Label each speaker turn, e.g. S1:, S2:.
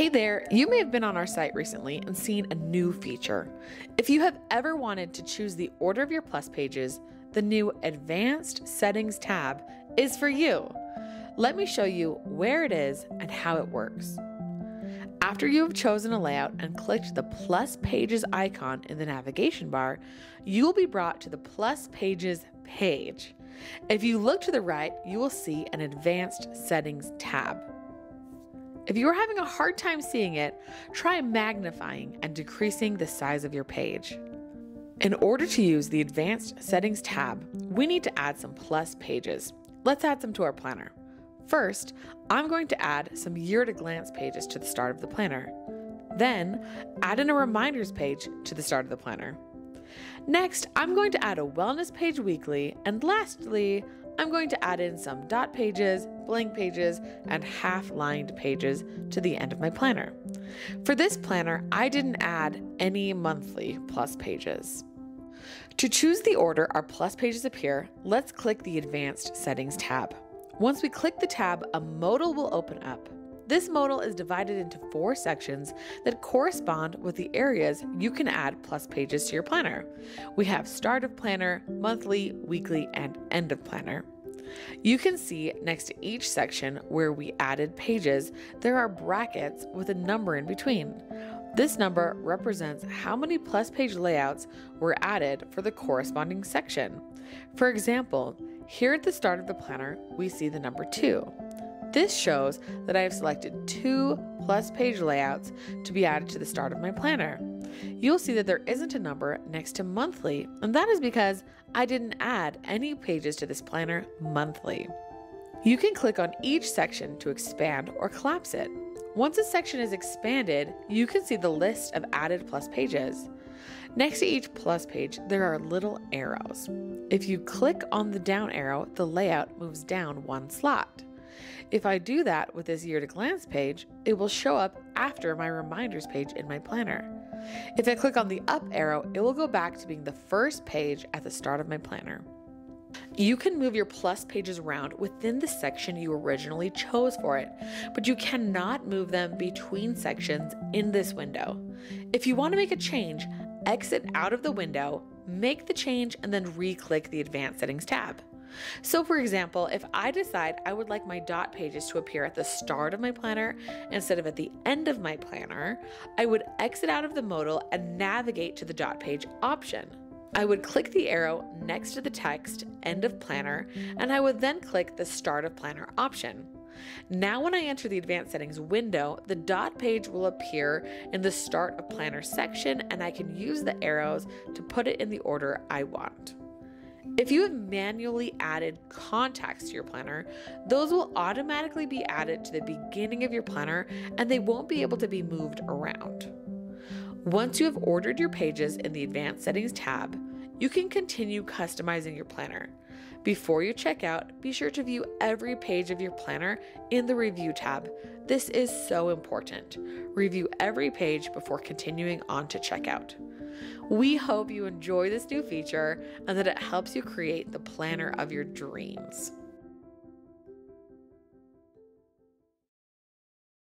S1: Hey there, you may have been on our site recently and seen a new feature. If you have ever wanted to choose the order of your Plus pages, the new Advanced Settings tab is for you. Let me show you where it is and how it works. After you have chosen a layout and clicked the Plus Pages icon in the navigation bar, you will be brought to the Plus Pages page. If you look to the right, you will see an Advanced Settings tab. If you are having a hard time seeing it, try magnifying and decreasing the size of your page. In order to use the Advanced Settings tab, we need to add some plus pages. Let's add some to our planner. First, I'm going to add some year to glance pages to the start of the planner. Then, add in a reminders page to the start of the planner. Next, I'm going to add a wellness page weekly, and lastly, I'm going to add in some dot pages, blank pages, and half lined pages to the end of my planner. For this planner, I didn't add any monthly plus pages. To choose the order our plus pages appear, let's click the Advanced Settings tab. Once we click the tab, a modal will open up. This modal is divided into four sections that correspond with the areas you can add plus pages to your planner. We have start of planner, monthly, weekly, and end of planner. You can see next to each section where we added pages, there are brackets with a number in between. This number represents how many plus page layouts were added for the corresponding section. For example, here at the start of the planner, we see the number 2. This shows that I have selected two plus page layouts to be added to the start of my planner. You'll see that there isn't a number next to monthly, and that is because I didn't add any pages to this planner monthly. You can click on each section to expand or collapse it. Once a section is expanded, you can see the list of added plus pages. Next to each plus page, there are little arrows. If you click on the down arrow, the layout moves down one slot. If I do that with this year to glance page, it will show up after my reminders page in my planner. If I click on the up arrow, it will go back to being the first page at the start of my planner. You can move your plus pages around within the section you originally chose for it, but you cannot move them between sections in this window. If you want to make a change, exit out of the window, make the change, and then re click the Advanced Settings tab. So, for example, if I decide I would like my dot pages to appear at the start of my planner instead of at the end of my planner, I would exit out of the modal and navigate to the dot page option. I would click the arrow next to the text End of Planner, and I would then click the Start of Planner option. Now, when I enter the Advanced Settings window, the dot page will appear in the Start of Planner section, and I can use the arrows to put it in the order I want. If you have manually added contacts to your planner, those will automatically be added to the beginning of your planner and they won't be able to be moved around. Once you have ordered your pages in the Advanced Settings tab, you can continue customizing your planner. Before you check out, be sure to view every page of your planner in the Review tab. This is so important. Review every page before continuing on to checkout. We hope you enjoy this new feature and that it helps you create the planner of your dreams.